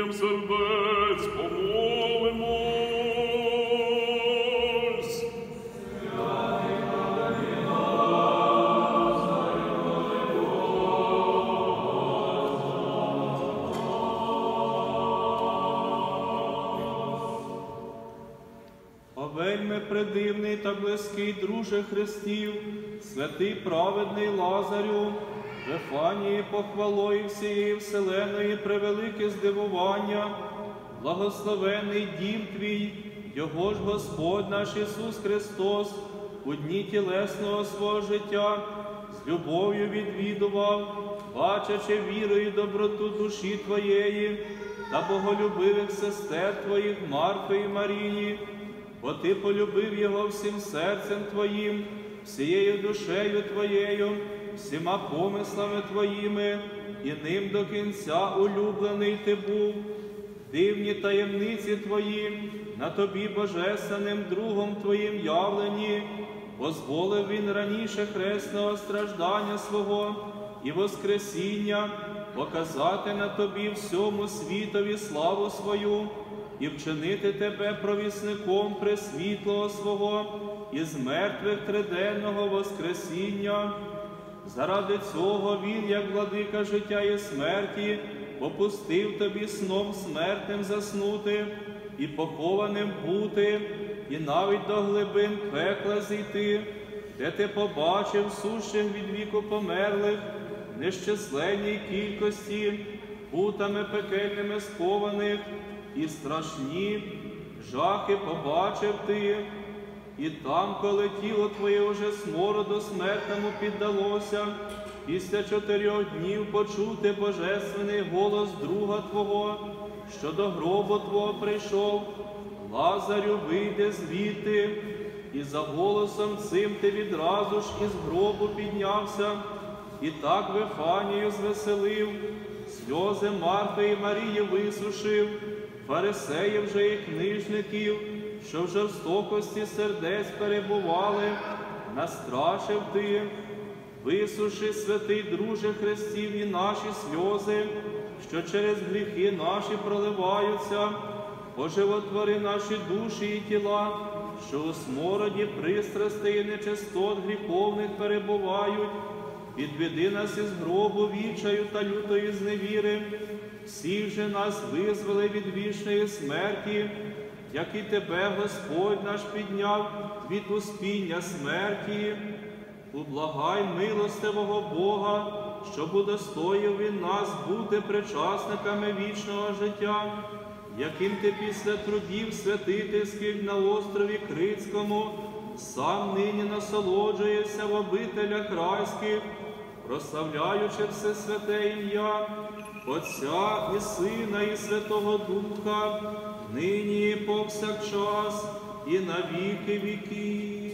збудженням сердець помолимось. Вельми предивний та близький друже Христів, святий праведний Лазарю, Вифанії похвалої всієї вселеної превелике здивування, благословений дім твій, його ж Господь наш Ісус Христос, у дні тілесного свого життя, з любов'ю відвідував, бачачи віру і доброту душі Твоєї та боголюбивих сестер Твоїх Марфи і Марії, бо Ти полюбив його всім серцем Твоїм, всією душею Твоєю, всіма помислами Твоїми, і ним до кінця улюблений Ти був. Дивні таємниці Твої, на Тобі Божественним другом Твоїм явлені, дозволив Він раніше хресного страждання свого і Воскресіння показати на Тобі всьому світові славу свою і вчинити Тебе провісником пресвітлого свого із мертвих триденного Воскресіння. Заради цього Він, як владика життя і смерті, попустив тобі сном смертним заснути і похованим бути, і навіть до глибин пекла зійти, де ти побачив сущих від віку померлих, в нещисленній кількості, путами пекельними скованих, і страшні жахи побачив ти. І там, коли тіло твоє вже смороду смертному піддалося, після чотирьох днів почути божественний голос друга Твого, що до гробу Твого прийшов, Лазарю вийде звідти, і за голосом цим ти відразу ж із гробу піднявся, і так Вифанію звеселив, сльози Марфи і Марії висушив, фарисеїв же і книжників що в жорстокості сердець перебували, настрашив ти, висуши, святий друже Христів, і наші сльози, що через гріхи наші проливаються, поживотвори наші душі і тіла, що у смороді пристрастей і нечистот гріховних перебувають, відведи нас із гробу вічаю та лютої зневіри, всіх же нас визволи від вічної смерті як і тебе, Господь наш підняв від успіння смерті, ублагай милостивого Бога, щоб удостоїв він нас бути причасниками вічного життя, яким ти після трудів святительських на острові Крицькому сам нині насолоджуєшся в обителях райських, прославляючи все святе ім'я, Отця і Сина, і Святого Духа нині і повсякчас, і на віки віків.